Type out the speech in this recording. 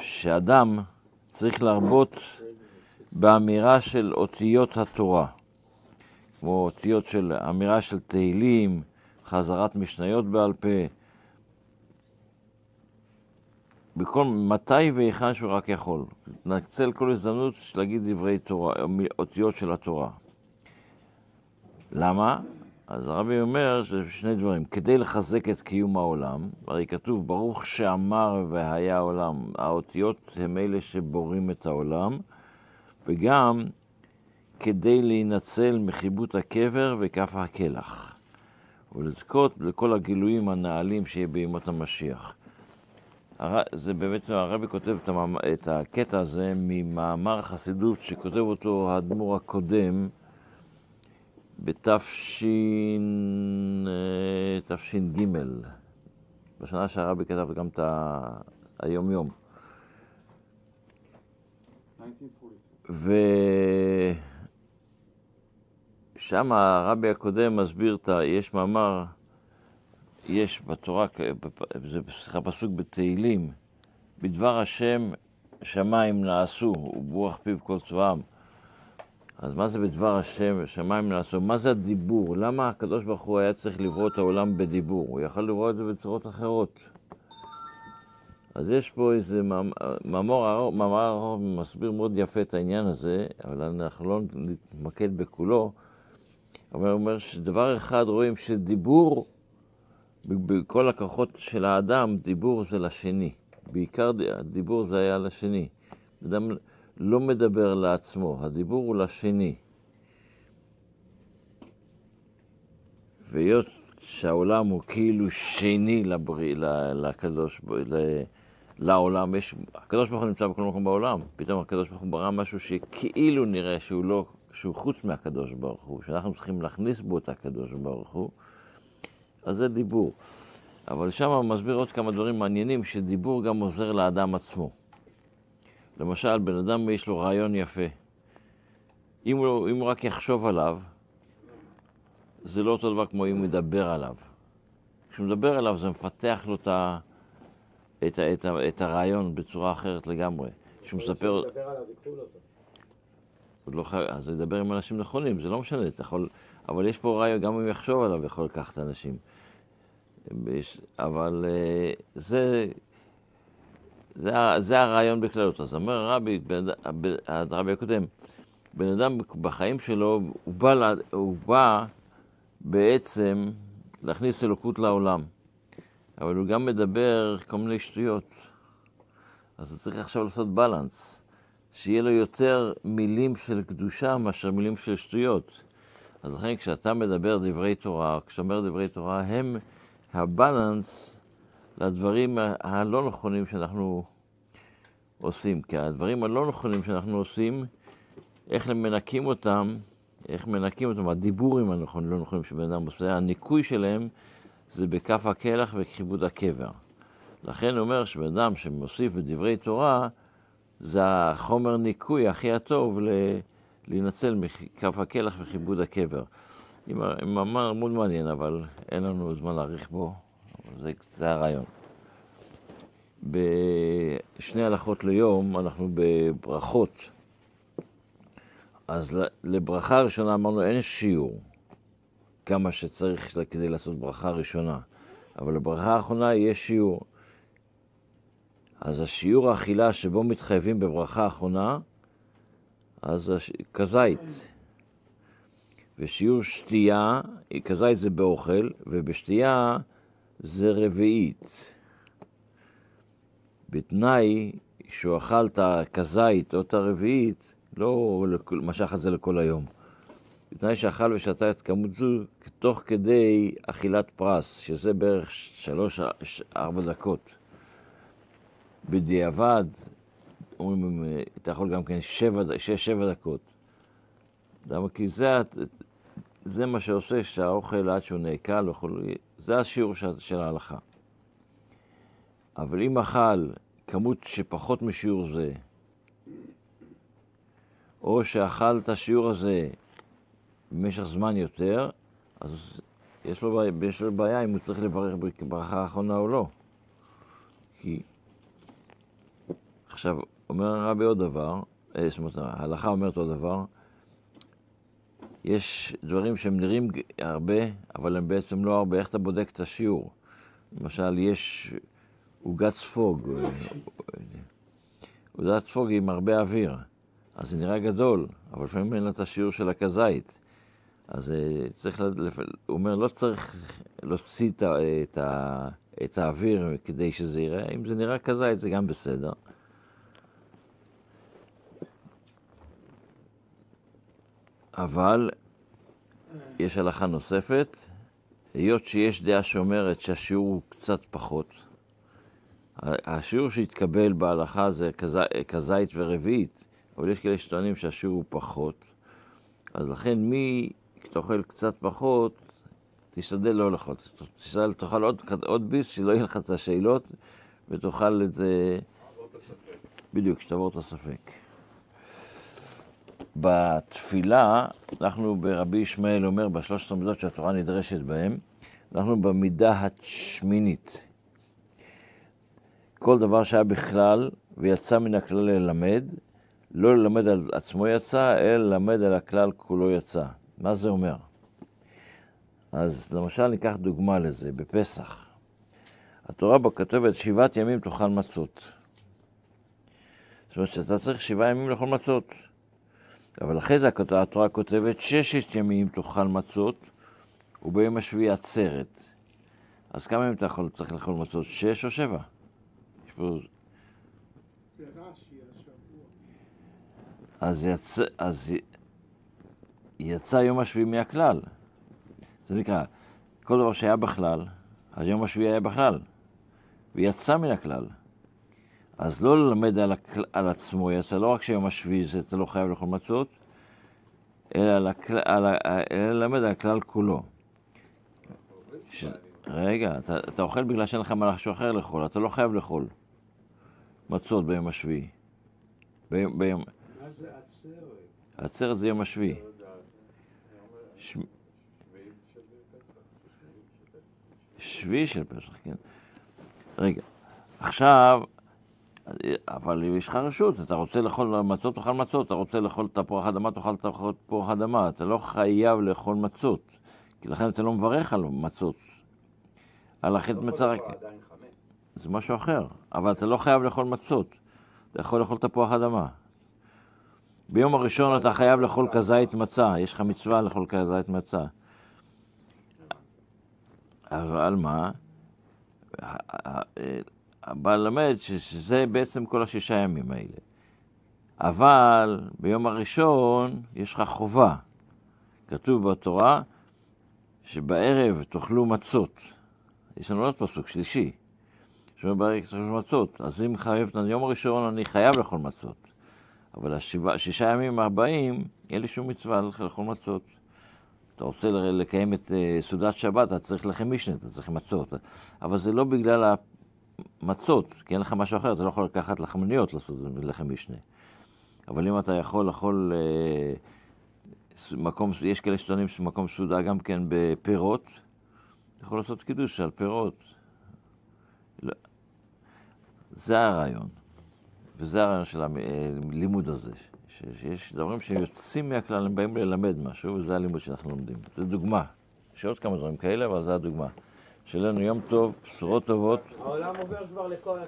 שאדם צריך להרבות באמירה של אותיות התורה, כמו אותיות של אמירה של תהילים, חזרת משניות בעל פה, בכל, מתי והיכן שהוא רק יכול. נקצל כל הזדמנות להגיד דברי תורה, אותיות של התורה. למה? אז הרבי אומר שני דברים. כדי לחזק את קיום העולם, הרי כתוב, ברוך שאמר והיה עולם. האותיות הם אלה שבורים את העולם, וגם כדי להינצל מחיבוט הקבר וכף הקלח, ולזכות לכל הגילויים הנעלים שיהיה בימות המשיח. זה בעצם, הרבי כותב את הקטע הזה ממאמר חסידות שכותב אותו האדמו"ר הקודם, בתש"ג, בשנה שהרבי כתב גם את היום-יום. ושם הרבי הקודם מסביר, את ה... יש מאמר, יש בתורה, זה סליחה פסוק בתהילים, בדבר השם שמיים נעשו, וברוח פיו כל צבאם. אז מה זה בדבר השם, שמיים נעשו? מה זה הדיבור? למה הקדוש ברוך הוא היה צריך לברוא את העולם בדיבור? הוא יכל לברוא את זה בצורות אחרות. אז יש פה איזה מאמר ארוך, מסביר מאוד יפה את העניין הזה, אבל אנחנו לא נתמקד בכולו. אבל הוא אומר שדבר אחד רואים שדיבור, בכל הכוחות של האדם, דיבור זה לשני. בעיקר דיבור זה היה לשני. אדם לא מדבר לעצמו, הדיבור הוא לשני. והיות שהעולם הוא כאילו שני לבריא, לקדוש, לעולם, יש, הקדוש ברוך הוא נמצא בכל מקום בעולם, פתאום הקדוש ברוך הוא ברא משהו שכאילו נראה שהוא לא, שהוא חוץ מהקדוש ברוך הוא, שאנחנו צריכים להכניס בו את הקדוש ברוך הוא, אז זה דיבור. אבל שם מסביר עוד כמה דברים מעניינים, שדיבור גם עוזר לאדם עצמו. למשל, בן אדם יש לו רעיון יפה. אם הוא, אם הוא רק יחשוב עליו, זה לא אותו דבר כמו אם הוא ידבר עליו. כשהוא מדבר עליו זה מפתח לו את, ה, את, ה, את, ה, את הרעיון בצורה אחרת לגמרי. כשהוא מספר... עוד לא חייב, אז לדבר עם אנשים נכונים, זה לא משנה, אתה יכול... אבל יש פה רעיון, גם אם יחשוב עליו, יכול לקחת אנשים. אבל אה, זה זה, זה הרעיון בכללות. אז אומר הרבי, הרבי הקודם, בן אדם בחיים שלו, הוא בא, הוא בא בעצם להכניס אלוקות לעולם, אבל הוא גם מדבר כל מיני שטויות. אז הוא צריך עכשיו לעשות בלנס, שיהיה לו יותר מילים של קדושה מאשר מילים של שטויות. אז לכן כשאתה מדבר דברי תורה, כשאתה אומר דברי תורה, הם הבלנס לדברים הלא נכונים שאנחנו עושים. כי הדברים הלא נכונים שאנחנו עושים, איך מנקים אותם, איך מנקים אותם, הדיבורים הנכונים, לא נכונים שבן אדם עושה, הניקוי שלהם זה בכף הקלח וכיבוד הקבר. לכן אומר שבן אדם שמוסיף בדברי תורה, זה החומר ניקוי הכי הטוב ל... להינצל מכף הקלח וכיבוד הקבר. עם מאמר מאוד מעניין, אבל אין לנו זמן להאריך בו, זה, זה הרעיון. בשני הלכות ליום, אנחנו בברכות. אז לברכה ראשונה אמרנו אין שיעור, כמה שצריך כדי לעשות ברכה ראשונה, אבל לברכה האחרונה יש שיעור. אז השיעור האכילה שבו מתחייבים בברכה האחרונה, אז כזית. ושיעור שתייה, כזית זה באוכל, ובשתייה זה רביעית. בתנאי שהוא אכל את הכזית או את הרביעית, לא משך את זה לכל היום. בתנאי שאכל ושתה את כמות זו תוך כדי אכילת פרס, שזה בערך שלוש-ארבע דקות. בדיעבד, אומרים, אתה יכול גם כן שש-שבע דקות. למה? כי זה, זה מה שעושה שהאוכל עד שהוא נעכל, זה השיעור של ההלכה. אבל אם אכל כמות שפחות משיעור זה, או שאכל את השיעור הזה במשך זמן יותר, אז יש לו, יש לו בעיה אם הוא צריך לברך ברכה האחרונה או לא. כי... עכשיו, אומר הרבי עוד דבר, אה, זאת אומרת, ההלכה אומרת עוד דבר, יש דברים שהם נראים הרבה, אבל הם בעצם לא הרבה. איך אתה בודק את השיעור? למשל, יש עוגת ספוג, עוגת ספוג עם הרבה אוויר, אז זה נראה גדול, אבל לפעמים אין לה את השיעור של הכזית. אז אה, צריך, הוא אומר, לא צריך להוציא את, את, את האוויר כדי שזה יראה, אם זה נראה כזית זה גם בסדר. אבל יש הלכה נוספת, היות שיש דעה שאומרת שהשיעור הוא קצת פחות, השיעור שהתקבל בהלכה זה כזית ורביעית, אבל יש כאלה שטוענים שהשיעור הוא פחות, אז לכן מי, כשאתה אוכל קצת פחות, תשתדל לא לאכול, תשתדל, תאכל עוד, עוד ביס, שלא יהיה לך את השאלות, ותאכל את זה... בדיוק, שתעבור את הספק. בתפילה, אנחנו ברבי ישמעאל אומר, בשלוש עשרה מידות שהתורה נדרשת בהן, אנחנו במידה השמינית. כל דבר שהיה בכלל ויצא מן הכלל ללמד, לא ללמד על עצמו יצא, אלא ללמד על הכלל כולו יצא. מה זה אומר? אז למשל ניקח דוגמה לזה, בפסח. התורה בה כתובת שבעת ימים תאכל מצות. זאת אומרת שאתה צריך שבעה ימים לאכול מצות. אבל אחרי זה התורה כותבת ששת ימים תאכל מצות, וביום השביעי עצרת. אז כמה ימים אתה יכול, צריך לאכול מצות? שש או שבע? יש פה... זה רש"י השבוע. אז, יצא, אז יצא יום השביעי מהכלל. זה נקרא, כל דבר שהיה בכלל, אז יום השביעי היה בכלל, ויצא מן הכלל. אז לא ללמד על, הכל, על עצמו יצא, לא רק שיום השביעי זה אתה לא חייב לאכול מצות, אלא על הכלל, על, אלא ללמד על הכלל כולו. ש... רגע, אתה, אתה אוכל בגלל שאין לך משהו אחר לאכול, אתה לא חייב לאכול מצות ביום השביעי. ביום, ביום... מה זה עצרת? עצרת זה יום השביעי. ש... שביעי של פסח, כן. רגע, עכשיו, אבל יש לך רשות, אתה רוצה לאכול מצות, תאכל מצות, אתה רוצה לאכול תפוח אדמה, תאכל תפוח אדמה, אתה לא חייב לאכול מצות, כי לכן אתה לא מברך על מצות. על החטא מצה רק... זה משהו אחר, אבל אתה לא חייב לאכול מצות, אתה יכול לאכול תפוח אדמה. ביום הראשון אתה חייב לאכול כזית מצה, יש לך מצווה לאכול כזית מצה. אבל מה? הבעל למד שזה בעצם כל השישה ימים האלה. אבל ביום הראשון יש לך חובה. כתוב בתורה שבערב תאכלו מצות. יש לנו עוד פסוק שלישי, שאומר בערב תאכלו מצות. אז אם חייב את היום הראשון, אני חייב לאכול מצות. אבל השישה ימים הבאים, אין לי שום מצווה לאכול מצות. אתה רוצה לקיים את אה, סעודת שבת, אתה צריך לחם משנה, אתה צריך מצות. אבל זה לא בגלל המצות, כי אין לך משהו אחר, אתה לא יכול לקחת לחמניות לעשות לחם משנה. אבל אם אתה יכול לאכול אה, מקום, יש כאלה שטוענים שמקום סעודה גם כן בפירות, אתה יכול לעשות קידוש על פירות. לא. זה הרעיון, וזה הרעיון של הלימוד הזה. שיש דברים שיוצאים מהכלל, הם באים ללמד משהו, וזה הלימוד שאנחנו לומדים. זו דוגמה. יש עוד כמה דברים כאלה, אבל זו הדוגמה. שיהיה לנו יום טוב, בשורות טובות. העולם עובר כבר לכל...